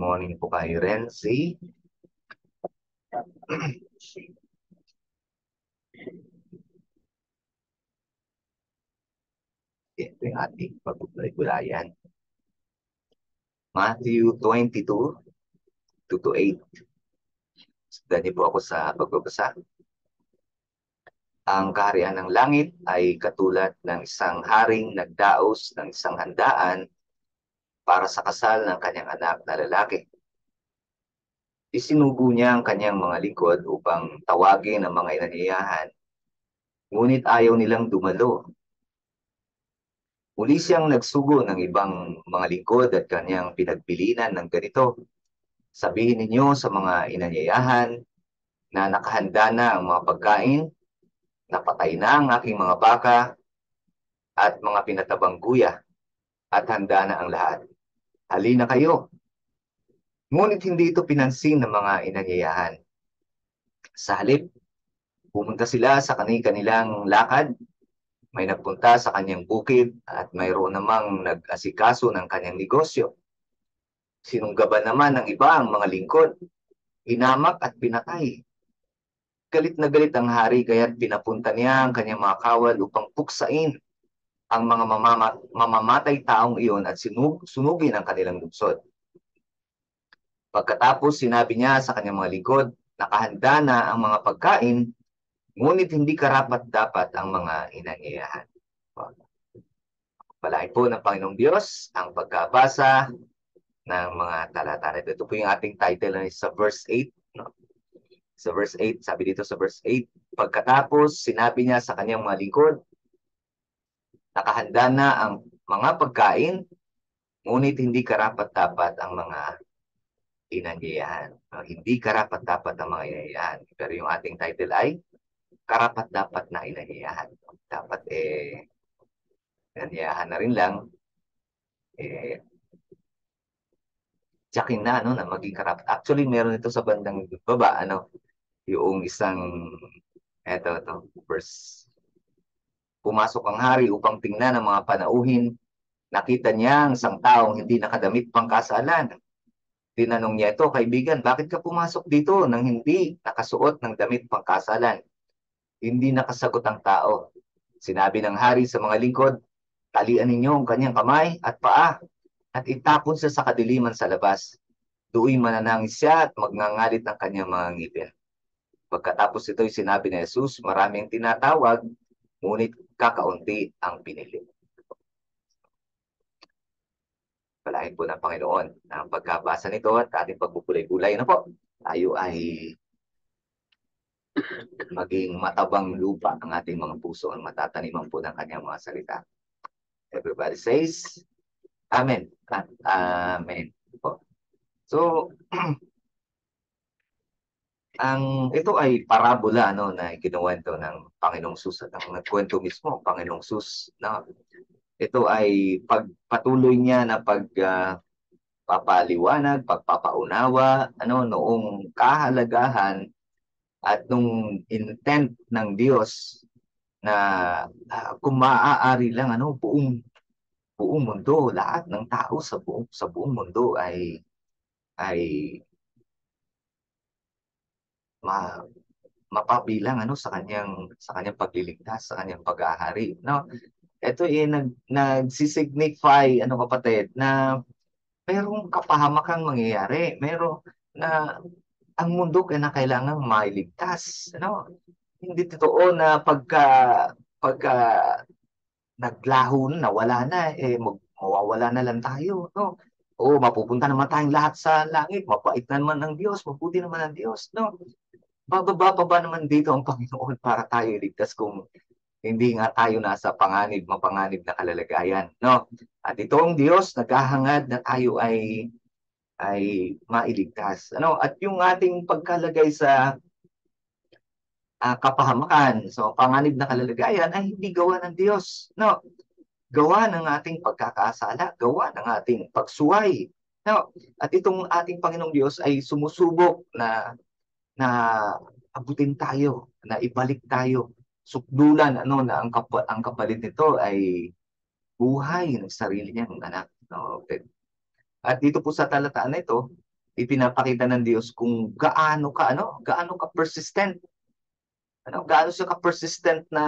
morning po kay Renzi. Ito yung ating pagbulay-bulayan. Matthew 22, 2 to 8. Sundan niyo po ako sa pagbabasa. Ang kaharian ng langit ay katulad ng isang haring nagdaos ng isang handaan para sa kasal ng kanyang anak na lalaki. Isinugo niya ang kanyang mga lingkod upang tawagin ang mga inanyayahan, ngunit ayaw nilang dumalo. Muli siyang nagsugo ng ibang mga lingkod at kanyang pinagpilinan ng ganito. Sabihin ninyo sa mga inanyayahan na nakahanda na ang mga pagkain, napatay na ang aking mga baka at mga pinatabang guya at handa na ang lahat. Halina kayo. Ngunit hindi ito pinansin ng mga inanyayahan. Sa halip, pumunta sila sa kanilang lakad. May nagpunta sa kanyang bukid at mayroon namang nag-asikaso ng kanyang negosyo. Sinunggaban naman ng iba ang mga lingkod. Hinamak at pinatay. Galit na galit ang hari kaya't pinapunta niya ang kanyang mga kawal upang puksain ang mga mamama, mamamatay taong iyon at sinug, sunugin ang kanilang lungsod. Pagkatapos sinabi niya sa kanyang mga lingkod, nakahanda na ang mga pagkain, ngunit hindi karapat dapat ang mga inanyayahan. Palain po ng Panginoong Diyos ang pagkabasa ng mga talata. Ito po yung ating title na sa verse 8. No? Sa verse 8, sabi dito sa verse 8, pagkatapos sinabi niya sa kanyang mga lingkod, nakahanda na ang mga pagkain, ngunit hindi karapat-dapat ang mga inanyayahan. Uh, hindi karapat-dapat ang mga inanyayahan. Pero yung ating title ay karapat-dapat na inanyayahan. Dapat eh, inanyayahan na rin lang, eh, tsakin na, ano, na maging karapat. Actually, meron ito sa bandang baba, ano, yung isang, eto, eto, verse Pumasok ang hari upang tingnan ang mga panauhin. Nakita niya ang isang taong hindi nakadamit pang kasalan. Tinanong niya ito, kaibigan, bakit ka pumasok dito nang hindi nakasuot ng damit pang kasalan? Hindi nakasagot ang tao. Sinabi ng hari sa mga lingkod, talian ninyo ang kanyang kamay at paa at itapon siya sa kadiliman sa labas. Do'y mananangis siya at magngangalit ng kanyang mga ngipin. Pagkatapos ito'y sinabi ni Jesus, maraming tinatawag, ngunit kakaunti ang pinili. Palahin po ng Panginoon ang pagkabasa nito at ating pagbubulay-bulay na po. Tayo ay maging matabang lupa ang ating mga puso ang matataniman po ng kanyang mga salita. Everybody says, Amen. Amen. Po. So, ang ito ay parabola no na ikinuwento ng Panginoong Sus at ang nagkwento mismo ang Panginoong Sus na ito ay pagpatuloy niya na pag uh, papaliwanag, pagpapaunawa ano noong kahalagahan at nung intent ng Diyos na uh, kung maaari lang ano buong buong mundo lahat ng tao sa buong sa buong mundo ay ay ma mapabilang ano sa kanyang sa kanyang pagliligtas, sa kanyang pag-aahari, no? Ito ay nag nagsi-signify ano kapatid na mayroong kapahamakang mangyayari, mayro na ang mundo kaya kailangan mailigtas, ano? Hindi totoo na pagka pagka naglaho na, wala na, eh mag, mawawala na lang tayo, no? O mapupunta naman tayong lahat sa langit, mapait na naman ng Diyos, mabuti naman ng Diyos, no? Bababa pa ba naman dito ang Panginoon para tayo iligtas kung hindi nga tayo nasa panganib, mapanganib na kalalagayan, no? At itong Diyos naghahangad na tayo ay ay mailigtas. Ano? At yung ating pagkalagay sa uh, kapahamakan, so panganib na kalalagayan ay hindi gawa ng Diyos, no? Gawa ng ating pagkakasala, gawa ng ating pagsuway. No? At itong ating Panginoong Diyos ay sumusubok na na abutin tayo, na ibalik tayo. Sukdulan ano na ang, kap ang kapalit nito ay buhay ng sarili niyang anak. No? At dito po sa talataan na ito, ipinapakita ng Diyos kung gaano ka ano, gaano ka persistent. Ano, gaano siya ka persistent na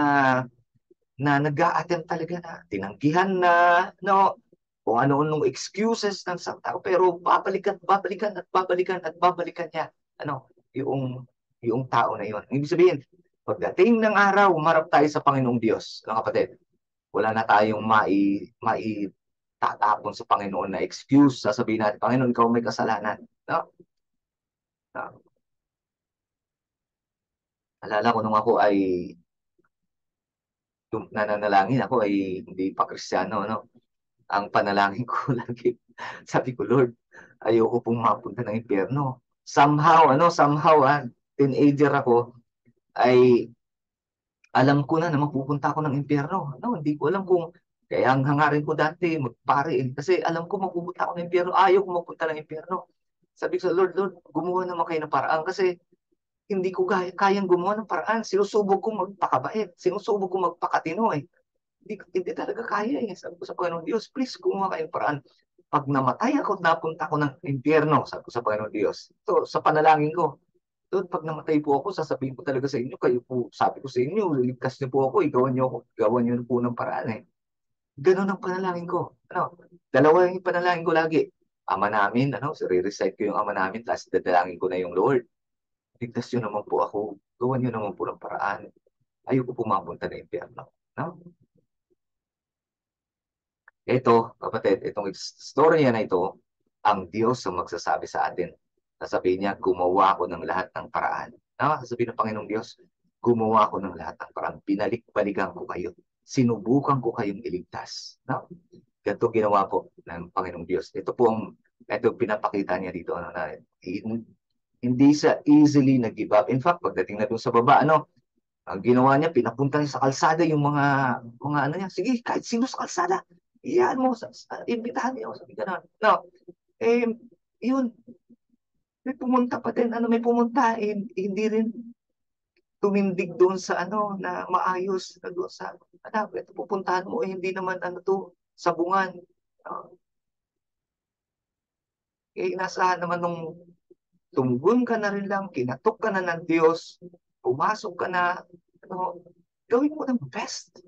na nag-a-attempt talaga na tinanggihan na no kung ano-anong excuses ng isang tao pero babalikan babalikan at babalikan at babalikan niya ano yung yung tao na yon ibig sabihin pagdating ng araw umarap tayo sa Panginoong Diyos mga kapatid wala na tayong mai mai tatapon sa Panginoon na excuse sasabihin natin Panginoon ikaw may kasalanan no, no. alala ko nung ako ay nananalangin ako ay hindi pa kristyano, no? Ang panalangin ko lagi, sabi ko, Lord, ayoko pong mapunta ng impyerno. Somehow, ano, somehow, ah, teenager ako, ay alam ko na na mapupunta ako ng impyerno. No, hindi ko alam kung kaya ang hangarin ko dati magpare eh. Kasi alam ko mapupunta ako ng impyerno. Ayaw ko mapunta ng impyerno. Sabi ko sa Lord, Lord, gumawa naman kayo ng paraan. Kasi hindi ko kaya, kayang gumawa ng paraan. Sinusubok ko magpakabait. Sinusubok ko magpakatino eh. Hindi, hindi talaga kaya eh. Sabi ko sa Panginoon Diyos, please gumawa kayo ng paraan. Pag namatay ako, napunta ako ng impyerno, sabi ko sa Panginoon Diyos. Ito, sa panalangin ko. Doon, pag namatay po ako, sasabihin ko talaga sa inyo, kayo po, sabi ko sa inyo, liligtas niyo po ako, igawan niyo ako, gawan niyo po ng paraan eh. Ganun ang panalangin ko. Ano? Dalawa yung panalangin ko lagi. Ama namin, ano, so re-recite ko yung ama namin, tapos dadalangin ko na yung Lord ligtas nyo naman po ako, gawan nyo naman po ng paraan. Ayoko pumapunta na impyerno. No? Ito, kapatid, itong storya na ito, ang Diyos ang magsasabi sa atin. Sasabihin niya, gumawa ako ng lahat ng paraan. No? Sasabihin ng Panginoong Diyos, gumawa ako ng lahat ng paraan. Binalik-balikan ko kayo. Sinubukan ko kayong iligtas. No? Ganito ginawa po ng Panginoong Diyos. Ito po ang ito pinapakita niya dito ano, na hindi sa easily nag-give up. In fact, pagdating na sa baba, ano, ang ginawa niya, pinapunta niya sa kalsada yung mga, mga ano niya, sige, kahit sino sa kalsada, iyan mo, imbitahan niyo, sabi ka na. No, eh, yun, may pumunta pa din, ano, may pumunta, eh, hindi rin tumindig doon sa ano, na maayos, na doon sa, ano, ito pupuntahan mo, eh, hindi naman, ano to, sabungan. No? Eh, inasahan naman nung tumugon ka na rin lang, kinatok ka na ng Diyos, pumasok ka na, ano, gawin mo ng best.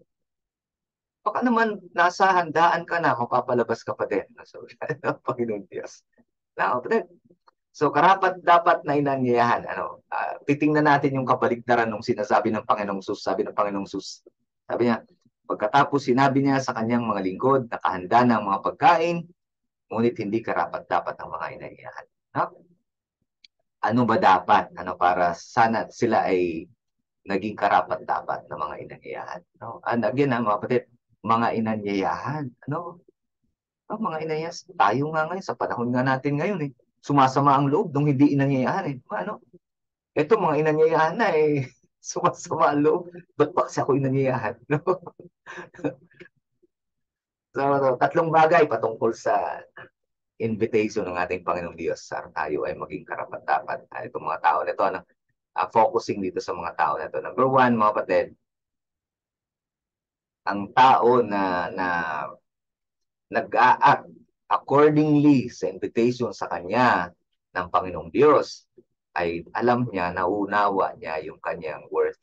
Baka naman nasa handaan ka na, mapapalabas ka pa din. So, Panginoon Diyos. Now, so karapat dapat na inanyayahan. Ano, uh, titingnan natin yung kabaligtaran ng sinasabi ng Panginoong Sus. Sabi ng Panginoong Sus. Sabi niya, pagkatapos sinabi niya sa kanyang mga lingkod, nakahanda ng mga pagkain, ngunit hindi karapat dapat ang mga inanyayahan. No? ano ba dapat ano para sana sila ay naging karapat dapat ng mga inanyayahan no and again ha, mga kapatid mga inanyayahan ano? Ang mga inanyayahan tayo nga ngayon sa panahon nga natin ngayon eh. Sumasama ang loob nung hindi inanyayahan eh. Ano? Ito mga inanyayahan na eh. Sumasama ang loob. Ba't pa kasi ako inanyayahan no? so tatlong bagay patungkol sa invitation ng ating Panginoong Diyos. Sa tayo ay maging karapat-dapat. Uh, itong mga tao na ito, ano, uh, focusing dito sa mga tao na ito. Number one, mga kapatid, ang tao na, na nag-a-act accordingly sa invitation sa Kanya ng Panginoong Diyos ay alam niya, naunawa niya yung kanyang worth.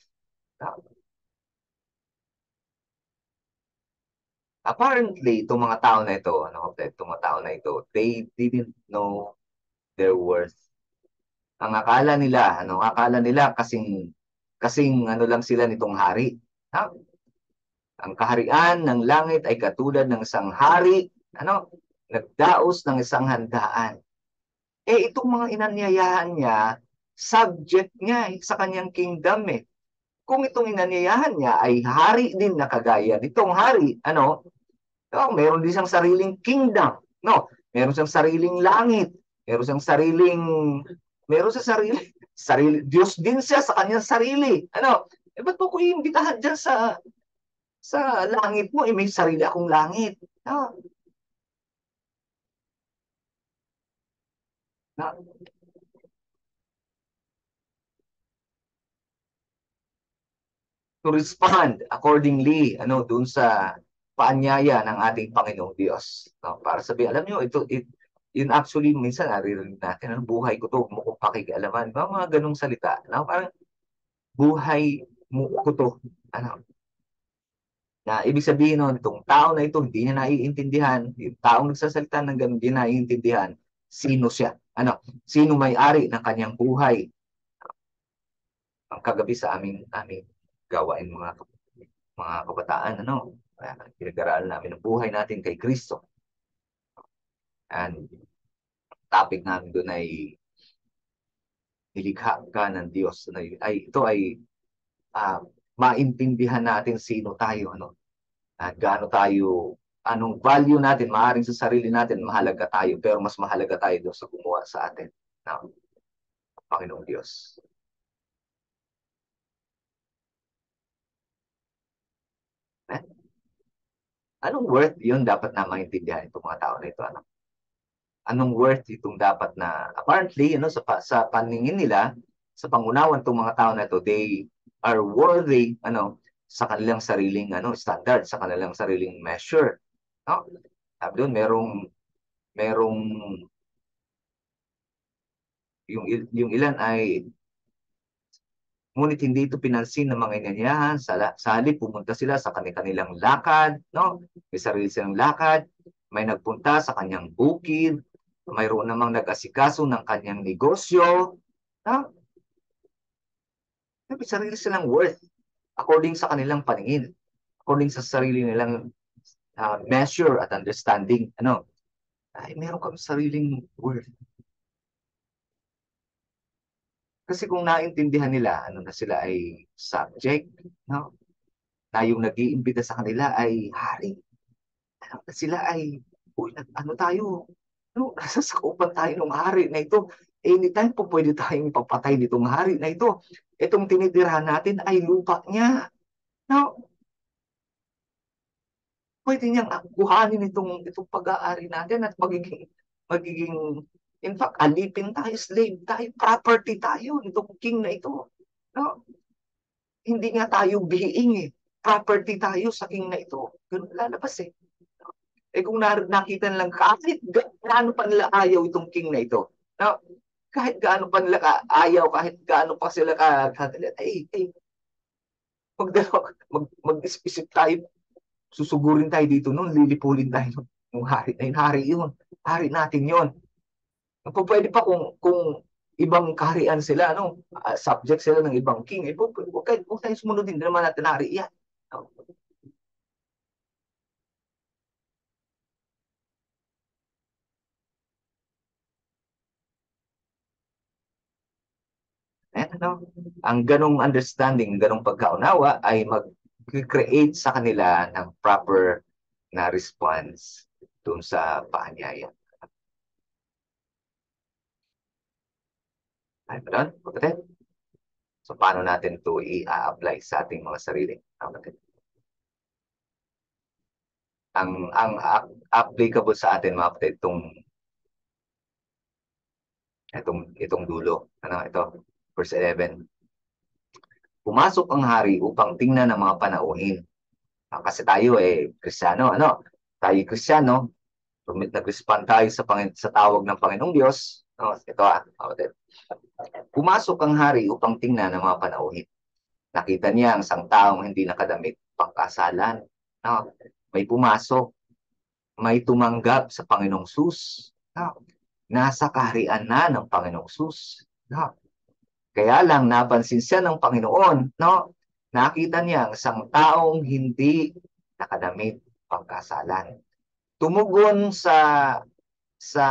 apparently, itong mga tao na ito, ano, itong mga tao na ito, they didn't know their worth. Ang akala nila, ano, akala nila kasing, kasing ano lang sila nitong hari. Ha? Ang kaharian ng langit ay katulad ng isang hari, ano, nagdaos ng isang handaan. Eh, itong mga inanyayahan niya, subject niya eh, sa kanyang kingdom eh kung itong inanyayahan niya ay hari din na kagaya nitong hari, ano, oh, meron din siyang sariling kingdom, no? Meron siyang sariling langit, meron siyang sariling, meron sa sarili, sarili, Diyos din siya sa kanyang sarili. Ano? Eh, ba't po ko iimbitahan dyan sa sa langit mo? Eh, may sarili akong langit. No? No? to respond accordingly ano doon sa paanyaya ng ating Panginoong Diyos. No? Para sabi, alam niyo, ito, it, yun actually minsan naririnig natin, ano, buhay ko to, mo kong pakikialaman, mga, mga ganong salita. Na parang buhay mo ko to. Ano, na ibig sabihin nun, itong tao na ito, hindi niya naiintindihan, yung taong nagsasalita ng ganun, hindi naiintindihan, sino siya? Ano, sino may-ari ng kanyang buhay? Ang kagabi sa aming, aming gawain mga mga kabataan, ano, pinag-aralan namin ang buhay natin kay Kristo. And topic namin doon ay nilikha ka ng Diyos. Ay, ito ay uh, maintindihan natin sino tayo, ano, at gaano tayo, anong value natin, maaaring sa sarili natin, mahalaga tayo, pero mas mahalaga tayo doon sa gumawa sa atin ng Panginoong Diyos. Eh? Anong worth yun dapat na maintindihan itong mga tao na ito? Ano? Anong worth itong dapat na, apparently, you know, sa, sa paningin nila, sa pangunawan itong mga tao na ito, they are worthy, ano, sa kanilang sariling ano standard, sa kanilang sariling measure. No? Sabi doon, merong merong yung yung ilan ay ngunit hindi ito pinansin ng mga inanyahan. Sa, sa halip, pumunta sila sa kanilang lakad. No? May sarili silang lakad. May nagpunta sa kanyang bukid. Mayroon namang nag-asikaso ng kanyang negosyo. No? May sarili silang worth according sa kanilang paningin, according sa sarili nilang uh, measure at understanding. Ano? Ay, meron kami sariling worth. Kasi kung naintindihan nila, ano na sila ay subject, no? na yung nag-iimbita sa kanila ay hari. Ano na sila ay, uy, ano tayo? No, nasasakupan tayo ng hari na ito. Anytime po pwede tayong papatay nitong hari na ito itong tinitirahan natin ay lupa niya. Now, pwede niyang kuhanin itong, itong pag-aari natin at magiging, magiging, in fact, alipin tayo, slave tayo, property tayo nitong king na ito. No? Hindi nga tayo being eh. Property tayo sa king na ito. Ganun lalabas eh. Eh kung nakita lang kahit gaano pa nila ayaw itong king na ito. No? Kahit gaano pa nila ka, ayaw, kahit gaano pa sila ka, ay, ay, magdalaw, mag, mag-isip tayo, susugurin tayo dito noon, lilipulin tayo ng hari na yun, hari yun, hari natin yun. Pwede pa kung, kung ibang kaharian sila, no? Uh, subject sila ng ibang king, eh, huwag, huwag, huwag tayo sumunod din, naman natin hari yan. No? Ang ganong understanding, ganong pagkaunawa ay mag-create sa kanila ng proper na response dun sa paanyaya. Ay ba doon? So, paano natin ito i-apply sa ating mga sarili? Ang, ang applicable sa atin, mga kapatid, itong itong, itong dulo. Ano, ito verse 11. Pumasok ang hari upang tingnan ng mga panauhin. Ah, kasi tayo eh, kristyano, ano? Tayo kristyano, nag-respond tayo sa, Pangin sa tawag ng Panginoong Diyos. No, ito ah, Pumasok ang hari upang tingnan ng mga panauhin. Nakita niya ang isang taong hindi nakadamit pangkasalan. No, may pumasok, may tumanggap sa Panginoong Sus. No, nasa kaharian na ng Panginoong Sus. No, kaya lang napansin siya ng Panginoon, no? Nakita niya ang isang taong hindi nakadamit pagkasalan. Tumugon sa sa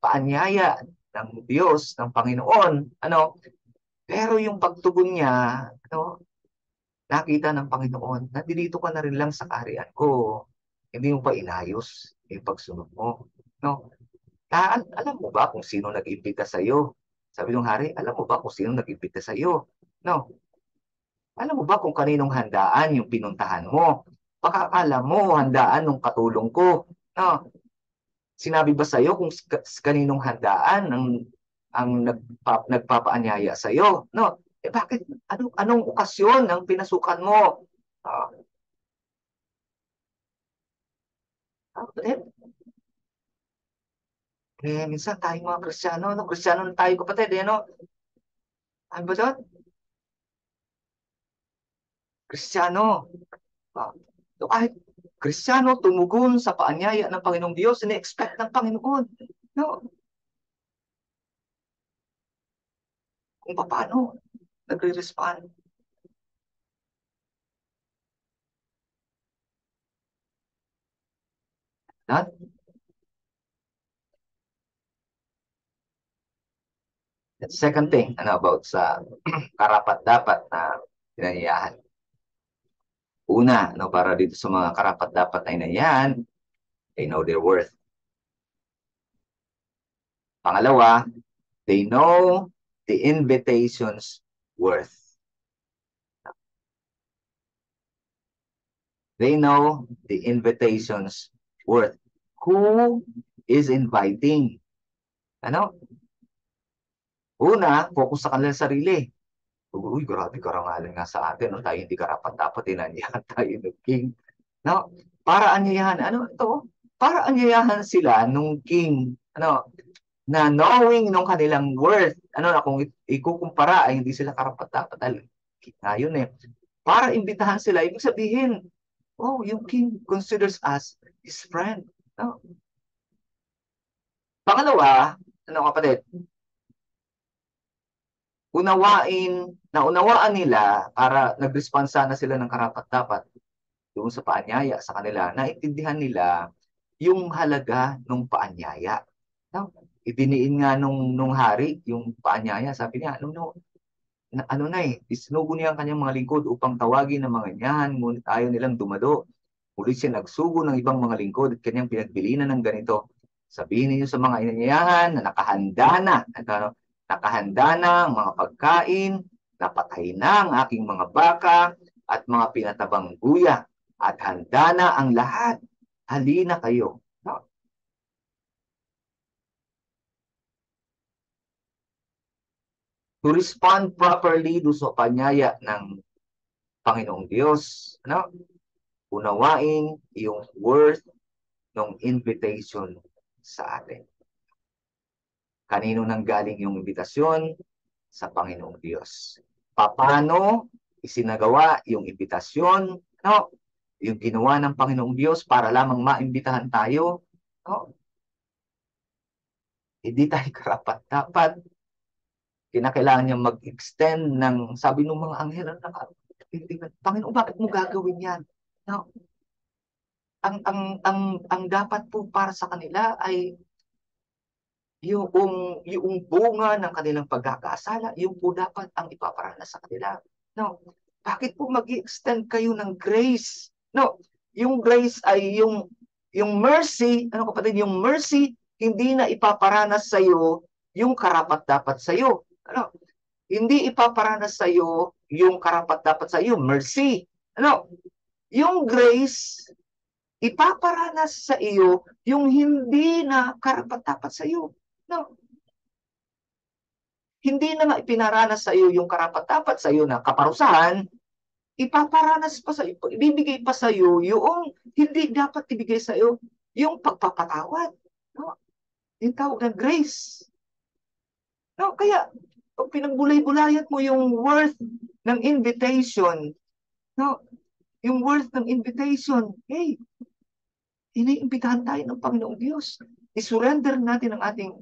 paanyaya ng Diyos, ng Panginoon, ano? Pero yung pagtugon niya, ano? Nakita ng Panginoon, nandito ka na rin lang sa kaharian ko. Hindi mo pa inayos yung pagsunod mo. No? Al alam mo ba kung sino nag-imbita sa iyo? Sabi ng hari, alam mo ba kung sino nag-imbita sa iyo? No. Alam mo ba kung kaninong handaan yung pinuntahan mo? Baka alam mo, handaan ng katulong ko. No. Sinabi ba sa iyo kung kaninong handaan ang ang nagpa, nagpapaanyaya sa iyo? No. Eh bakit ano anong okasyon ang pinasukan mo? Uh, Eh, minsan tayong mga Kristiyano, no? Kristiyano na tayo kapatid, eh, no? Ano ba doon? Kristiyano. Ah, kahit Kristiyano, tumugon sa paanyaya ng Panginoong Diyos, ini-expect ng Panginoon. No? Kung paano nagre-respond. Not? The second thing, ano about sa karapat-dapat na pinanyayahan. Una, no, para dito sa mga karapat-dapat na inanyayahan, they know their worth. Pangalawa, they know the invitation's worth. They know the invitation's worth. Who is inviting? Ano? Una, focus sa kanilang sarili. Uy, grabe karangalan nga sa atin. No? Tayo hindi karapat dapat inanyahan tayo ng king. No? Para anyayahan, ano ito? Para anyayahan sila nung king. Ano? Na knowing nung kanilang worth. Ano na kung ikukumpara ay hindi sila karapat dapat. Ngayon eh. Para imbitahan sila, ibig sabihin, oh, yung king considers us his friend. No? Pangalawa, ano kapatid? Unawain, naunawaan nila para nag-respond sana sila ng karapat-dapat yung sa paanyaya sa kanila, naintindihan nila yung halaga ng paanyaya. No? Idiniin nga nung, nung hari yung paanyaya. Sabi niya, ano, no, na, ano na eh, isinubo niya ang kanyang mga lingkod upang tawagin ng mga inyahan, ngunit ayaw nilang dumado. Muli siya nagsugo ng ibang mga lingkod at kanyang pinagbilinan ng ganito. Sabihin niyo sa mga inanyayahan na nakahanda na, ano, nakahanda na ang mga pagkain, napatay na ang aking mga baka at mga pinatabang guya, at handa na ang lahat. Halina kayo. To respond properly do sa panyaya ng Panginoong Diyos, ano? unawain yung worth ng invitation sa atin. Kanino nang galing yung imbitasyon? Sa Panginoong Diyos. Paano isinagawa yung imbitasyon? No? Yung ginawa ng Panginoong Diyos para lamang maimbitahan tayo? No? Hindi tayo karapat. Dapat kinakailangan niya mag-extend ng sabi ng mga anghel na Panginoon, bakit mo gagawin yan? No? Ang, ang, ang, ang dapat po para sa kanila ay yung, yung bunga ng kanilang pagkakasala, yung po dapat ang ipaparanas sa kanila. No? Bakit po mag extend kayo ng grace? No, yung grace ay yung yung mercy, ano kapatid, yung mercy hindi na ipaparanas sa iyo yung karapat dapat sa iyo. Ano? Hindi ipaparanas sa iyo yung karapat dapat sa iyo, mercy. Ano? Yung grace ipaparanas sa iyo yung hindi na karapat dapat sa iyo. No. Hindi na nga ipinaranas sa iyo yung karapat-dapat sa iyo na kaparusahan, ipaparanas pa sa iyo, ibibigay pa sa iyo yung hindi dapat ibigay sa iyo, yung pagpapatawad. No? Yung tawag ng grace. No? Kaya, pag pinagbulay-bulayat mo yung worth ng invitation, no? yung worth ng invitation, hey, iniimbitahan tayo ng Panginoong Diyos. I-surrender natin ang ating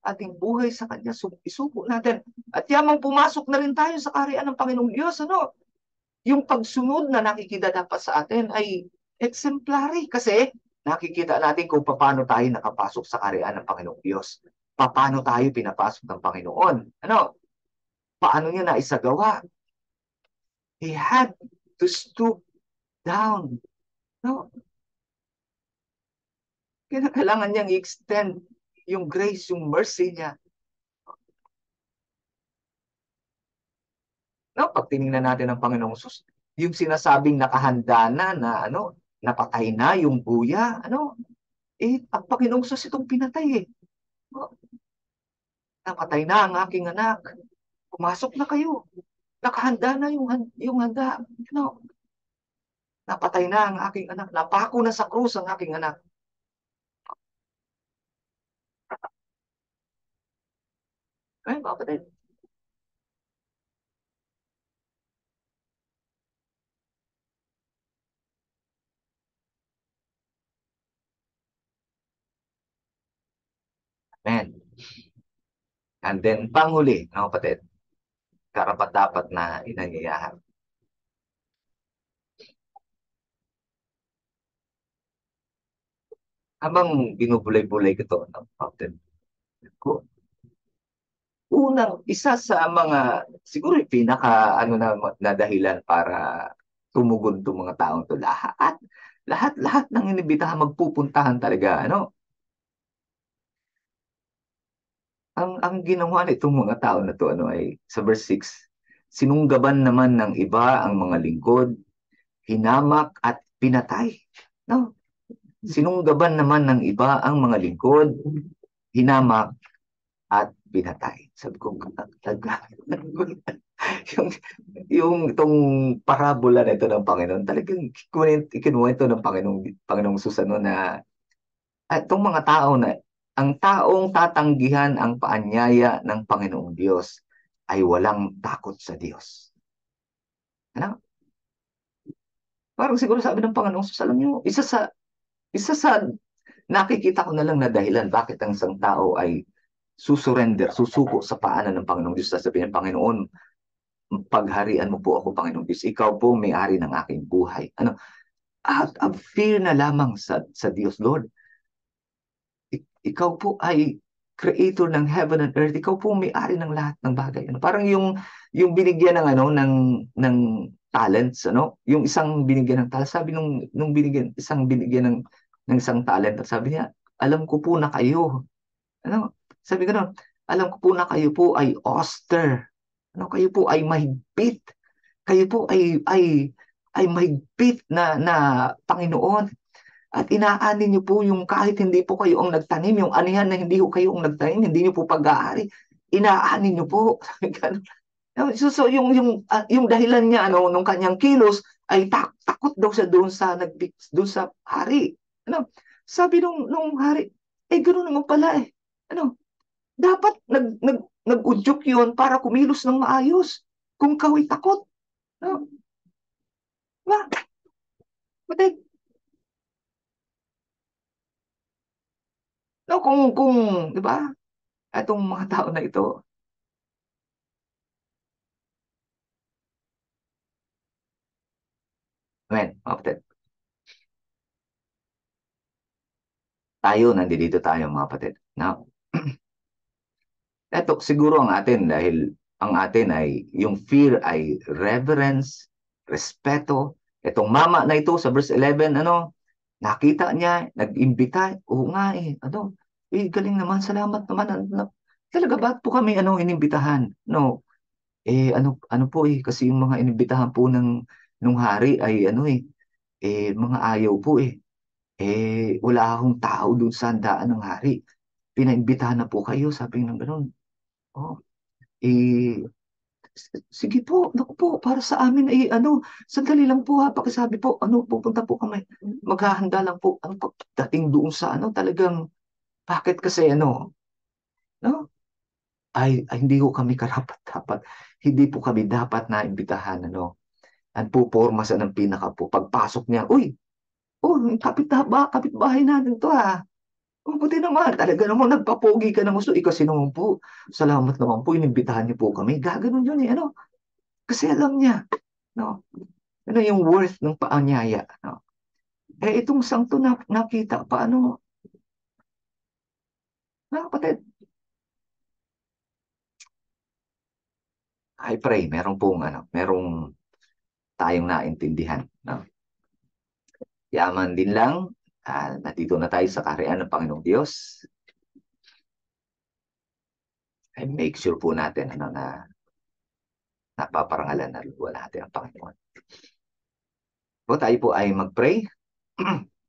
ating buhay sa Kanya, isuko natin. At yamang pumasok na rin tayo sa kaharian ng Panginoong Diyos, ano? Yung pagsunod na nakikita dapat sa atin ay exemplary kasi nakikita natin kung paano tayo nakapasok sa kaharian ng Panginoong Diyos. Paano tayo pinapasok ng Panginoon. Ano? Paano niya na isagawa? He had to stoop down. No? Kailangan niyang i-extend yung grace, yung mercy niya. No, pag tiningnan natin ang Panginoong Sus, yung sinasabing nakahanda na na ano, napatay na yung buya, ano, eh, ang Panginoong Sus itong pinatay eh. No? Napatay na ang aking anak. Pumasok na kayo. Nakahanda na yung, yung handa. No? Napatay na ang aking anak. Napako na sa krus ang aking anak. Ay, kapatid. Amen. And then, panghuli, mga kapatid, karapat-dapat na inanyayahan. Habang binubulay-bulay ko ito, no, kapatid, ko, unang, isa sa mga, siguro yung pinaka, ano na, na dahilan para tumugon itong mga taong to. Lahat, lahat, lahat ng inibitahan magpupuntahan talaga, ano, ang ang ginawa nitong mga tao na to ano ay sa verse 6 sinunggaban naman ng iba ang mga lingkod hinamak at pinatay. No? Sinunggaban naman ng iba ang mga lingkod hinamak at pinatay sabi ko yung yung itong parabola na ito ng Panginoon talagang ikinuha ito ng Panginoong Panginoong Susano na at itong mga tao na ang taong tatanggihan ang paanyaya ng Panginoong Diyos ay walang takot sa Diyos. Ano? Parang siguro sabi ng Panginoong alam niyo, isa sa, isa sa nakikita ko na lang na dahilan bakit ang isang tao ay susurrender, susuko sa paanan ng Panginoong Diyos. Sasabihin ng Panginoon, pagharian mo po ako, Panginoong Diyos. Ikaw po may-ari ng aking buhay. Ano? Out of fear na lamang sa, sa Diyos, Lord ikaw po ay creator ng heaven and earth. Ikaw po may-ari ng lahat ng bagay. Ano? Parang yung yung binigyan ng ano ng ng talents, ano? Yung isang binigyan ng talent, sabi nung nung binigyan isang binigyan ng ng isang talent, sabi niya, alam ko po na kayo. Ano? Sabi ko alam ko po na kayo po ay auster. Ano kayo po ay mahigpit. Kayo po ay ay ay mahigpit na na Panginoon. At inaanin niyo po yung kahit hindi po kayo ang nagtanim, yung anihan na hindi po kayo ang nagtanim, hindi niyo po pag-aari, inaanin niyo po. so, so yung yung uh, yung dahilan niya ano nung kanyang kilos ay tak takot daw siya doon sa nag doon sa hari. Ano? Sabi nung nung hari, eh ganoon naman pala eh. Ano? Dapat nag nag nag-udyok 'yon para kumilos ng maayos. Kung kawi takot. Ano? Ba? But No, kung kung 'di ba? Itong mga tao na ito Amen, kapatid. Tayo, nandito tayo mga kapatid. Now, eto siguro ang atin dahil ang atin ay yung fear ay reverence, respeto. Itong mama na ito sa verse 11, ano, nakita niya, nag-imbita, oo nga eh, ano, eh, galing naman, salamat naman. Ano, talaga ba po kami ano inimbitahan? No. Eh ano ano po eh kasi yung mga inimbitahan po ng nung hari ay ano eh eh mga ayaw po eh. Eh wala akong tao doon sa handaan ng hari. Pinaimbitahan na po kayo, sabi ng ganoon. Oh. Eh sige po, naku po, para sa amin ay ano, sandali lang po ha, pakisabi po, ano, pupunta po kami. Maghahanda lang po, ano, pagdating doon sa ano, talagang bakit kasi ano, no? Ay, ay hindi ko kami karapat-dapat. Hindi po kami dapat na imbitahan ano. Ang puporma sa ng pinaka po. Pagpasok niya, uy, oh, kapit ba, kapit natin to ha. Oh, buti naman, talaga naman nagpapogi ka ng gusto. Ikaw naman po. Salamat naman po, inimbitahan niyo po kami. Gaganon yun eh, ano? Kasi alam niya, no? Ano yung worth ng paanyaya, no? Eh, itong sangto na nakita pa, ano, mga kapatid, I pray, meron pong ano, merong tayong naintindihan. No? Yaman din lang, uh, nandito na tayo sa kaharian ng Panginoong Diyos. I make sure po natin ano, na napaparangalan na luwa natin ang Panginoon. Po tayo po ay mag-pray.